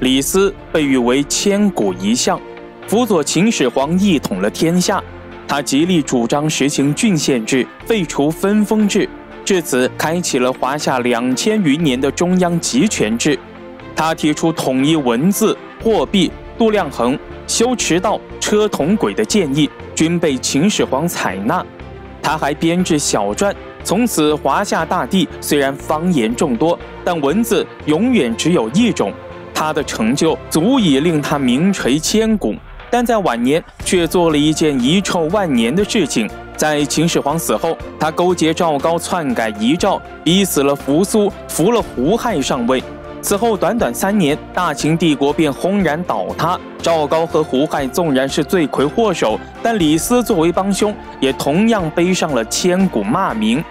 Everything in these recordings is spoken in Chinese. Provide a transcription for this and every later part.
李斯被誉为千古一相，辅佐秦始皇一统了天下。他极力主张实行郡县制，废除分封制，至此开启了华夏两千余年的中央集权制。他提出统一文字、货币、度量衡、修驰道、车同轨的建议，均被秦始皇采纳。他还编制小篆，从此华夏大地虽然方言众多，但文字永远只有一种。他的成就足以令他名垂千古。但在晚年却做了一件遗臭万年的事情。在秦始皇死后，他勾结赵高篡改遗诏，逼死了扶苏，扶了胡亥上位。此后短短三年，大秦帝国便轰然倒塌。赵高和胡亥纵然是罪魁祸首，但李斯作为帮凶，也同样背上了千古骂名。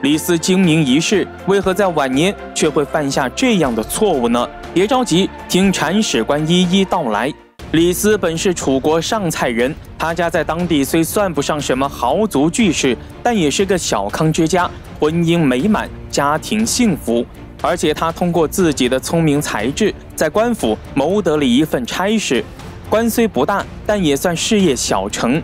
李斯精明一世，为何在晚年却会犯下这样的错误呢？别着急，听铲屎官一一道来。李斯本是楚国上蔡人，他家在当地虽算不上什么豪族巨士，但也是个小康之家，婚姻美满，家庭幸福。而且他通过自己的聪明才智，在官府谋得了一份差事，官虽不大，但也算事业小成。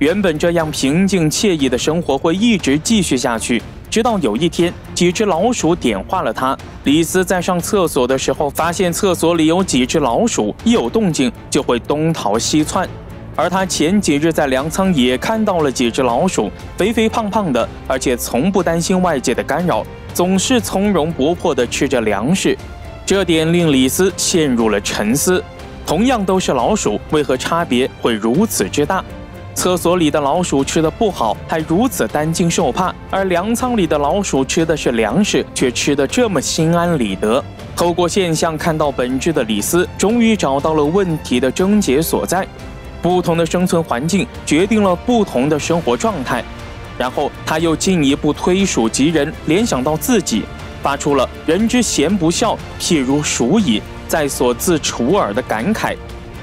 原本这样平静惬意的生活会一直继续下去。直到有一天，几只老鼠点化了他。李斯在上厕所的时候，发现厕所里有几只老鼠，一有动静就会东逃西窜。而他前几日在粮仓也看到了几只老鼠，肥肥胖胖的，而且从不担心外界的干扰，总是从容不迫地吃着粮食。这点令李斯陷入了沉思：同样都是老鼠，为何差别会如此之大？厕所里的老鼠吃的不好，还如此担惊受怕；而粮仓里的老鼠吃的是粮食，却吃得这么心安理得。透过现象看到本质的李斯，终于找到了问题的症结所在。不同的生存环境决定了不同的生活状态。然后他又进一步推属及人，联想到自己，发出了“人之贤不肖，譬如鼠矣，在所自处耳”的感慨。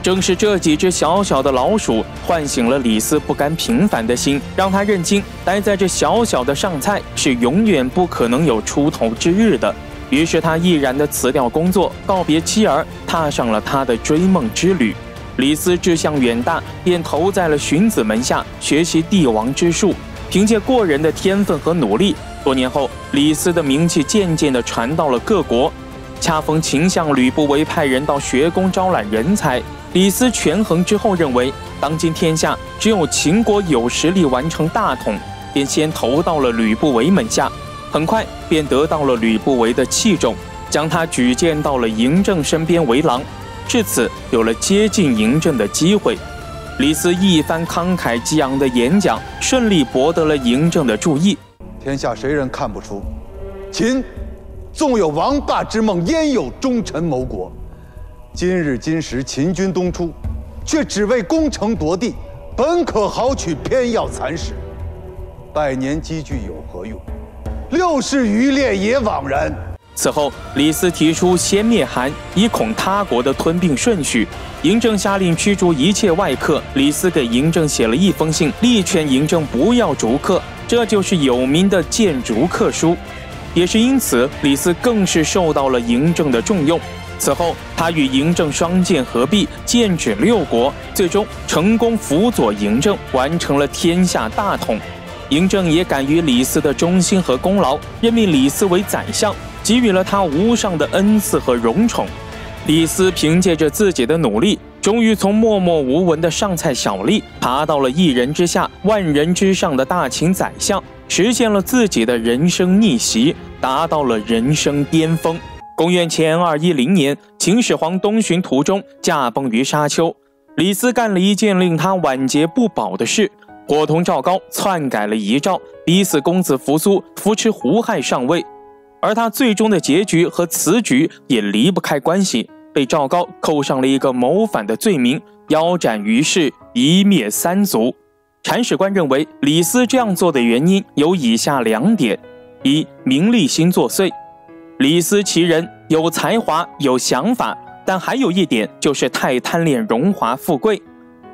正是这几只小小的老鼠，唤醒了李斯不甘平凡的心，让他认清待在这小小的上菜是永远不可能有出头之日的。于是他毅然地辞掉工作，告别妻儿，踏上了他的追梦之旅。李斯志向远大，便投在了荀子门下学习帝王之术。凭借过人的天分和努力，多年后，李斯的名气渐渐地传到了各国。恰逢秦相吕不韦派人到学宫招揽人才。李斯权衡之后认为，当今天下只有秦国有实力完成大统，便先投到了吕不韦门下。很快便得到了吕不韦的器重，将他举荐到了嬴政身边为郎，至此有了接近嬴政的机会。李斯一番慷慨激昂的演讲，顺利博得了嬴政的注意。天下谁人看不出，秦纵有王霸之梦，焉有忠臣谋国？今日今时，秦军东出，却只为攻城夺地，本可豪取，偏要蚕食。百年积聚有何用？六世余烈也枉然。此后，李斯提出先灭韩，以恐他国的吞并顺序。嬴政下令驱逐一切外客。李斯给嬴政写了一封信，力劝嬴政不要逐客，这就是有名的谏逐客书。也是因此，李斯更是受到了嬴政的重用。此后，他与嬴政双剑合璧，剑指六国，最终成功辅佐嬴政，完成了天下大统。嬴政也感于李斯的忠心和功劳，任命李斯为宰相，给予了他无上的恩赐和荣宠。李斯凭借着自己的努力，终于从默默无闻的上菜小吏，爬到了一人之下、万人之上的大秦宰相，实现了自己的人生逆袭，达到了人生巅峰。公元前二一零年，秦始皇东巡途中驾崩于沙丘。李斯干了一件令他晚节不保的事，伙同赵高篡改了遗诏，逼死公子扶苏，扶持胡亥上位。而他最终的结局和此举也离不开关系，被赵高扣上了一个谋反的罪名，腰斩于市，一灭三族。铲史官认为，李斯这样做的原因有以下两点：一，名利心作祟。李斯其人有才华有想法，但还有一点就是太贪恋荣华富贵。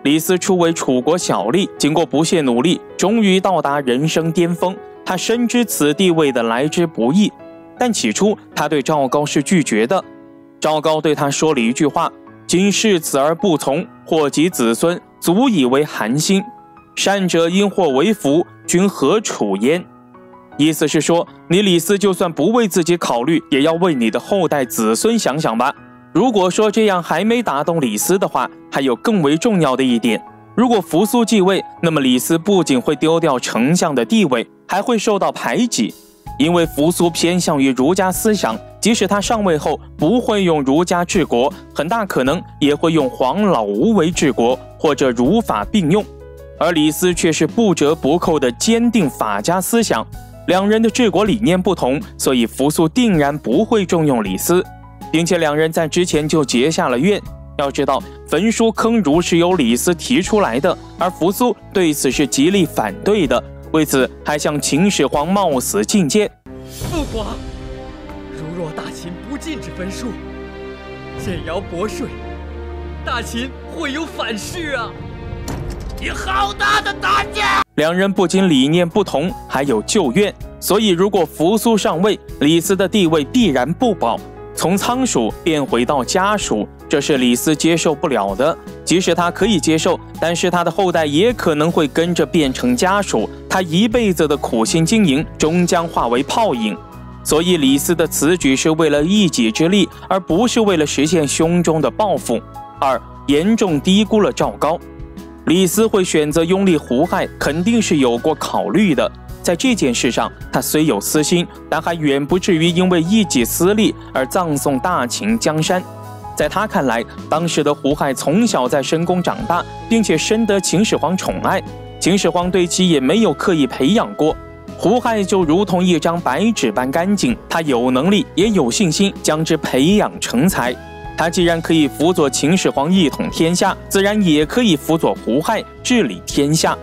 李斯初为楚国小吏，经过不懈努力，终于到达人生巅峰。他深知此地位的来之不易，但起初他对赵高是拒绝的。赵高对他说了一句话：“今视此而不从，祸及子孙，足以为寒心。善者因祸为福，君何处焉？”意思是说，你李斯就算不为自己考虑，也要为你的后代子孙想想吧。如果说这样还没打动李斯的话，还有更为重要的一点：如果扶苏继位，那么李斯不仅会丢掉丞相的地位，还会受到排挤。因为扶苏偏向于儒家思想，即使他上位后不会用儒家治国，很大可能也会用黄老无为治国，或者儒法并用。而李斯却是不折不扣的坚定法家思想。两人的治国理念不同，所以扶苏定然不会重用李斯，并且两人在之前就结下了怨。要知道，焚书坑儒是由李斯提出来的，而扶苏对此是极力反对的。为此，还向秦始皇冒死进谏。父皇，如若大秦不禁止焚书，建尧薄税，大秦会有反噬啊！你好大的胆子！两人不仅理念不同，还有旧怨，所以如果扶苏上位，李斯的地位必然不保，从仓鼠变回到家鼠，这是李斯接受不了的。即使他可以接受，但是他的后代也可能会跟着变成家属，他一辈子的苦心经营终将化为泡影。所以李斯的此举是为了一己之利，而不是为了实现胸中的抱负。二，严重低估了赵高。李斯会选择拥立胡亥，肯定是有过考虑的。在这件事上，他虽有私心，但还远不至于因为一己私利而葬送大秦江山。在他看来，当时的胡亥从小在深宫长大，并且深得秦始皇宠爱，秦始皇对其也没有刻意培养过。胡亥就如同一张白纸般干净，他有能力也有信心将之培养成才。他既然可以辅佐秦始皇一统天下，自然也可以辅佐胡亥治理天下。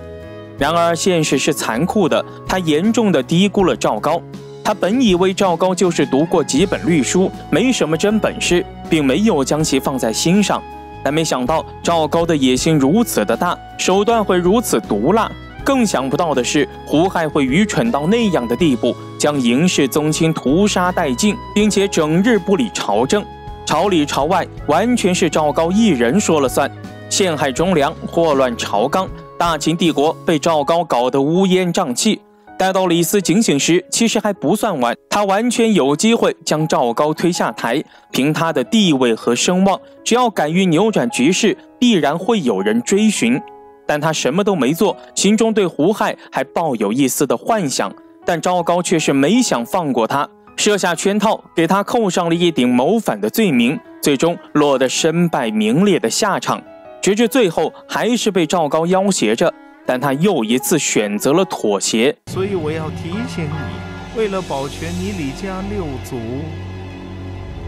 然而现实是残酷的，他严重的低估了赵高。他本以为赵高就是读过几本律书，没什么真本事，并没有将其放在心上。但没想到赵高的野心如此的大，手段会如此毒辣。更想不到的是，胡亥会愚蠢到那样的地步，将嬴氏宗亲屠杀殆尽，并且整日不理朝政，朝里朝外完全是赵高一人说了算，陷害忠良，祸乱朝纲，大秦帝国被赵高搞得乌烟瘴气。待到李斯警醒时，其实还不算晚，他完全有机会将赵高推下台。凭他的地位和声望，只要敢于扭转局势，必然会有人追寻。但他什么都没做，心中对胡亥还抱有一丝的幻想。但赵高却是没想放过他，设下圈套，给他扣上了一顶谋反的罪名，最终落得身败名裂的下场。直至最后，还是被赵高要挟着。但他又一次选择了妥协，所以我要提醒你，为了保全你李家六族，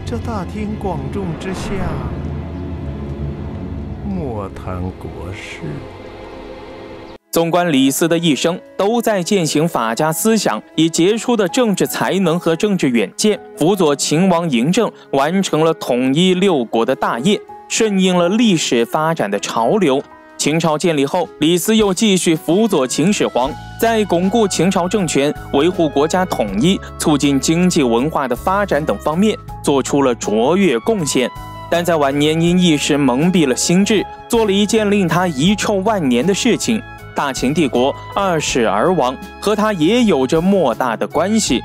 这大庭广众之下，莫谈国事。纵观李斯的一生，都在践行法家思想，以杰出的政治才能和政治远见，辅佐秦王嬴政，完成了统一六国的大业，顺应了历史发展的潮流。秦朝建立后，李斯又继续辅佐秦始皇，在巩固秦朝政权、维护国家统一、促进经济文化的发展等方面做出了卓越贡献。但在晚年因一时蒙蔽了心智，做了一件令他遗臭万年的事情，大秦帝国二世而亡，和他也有着莫大的关系。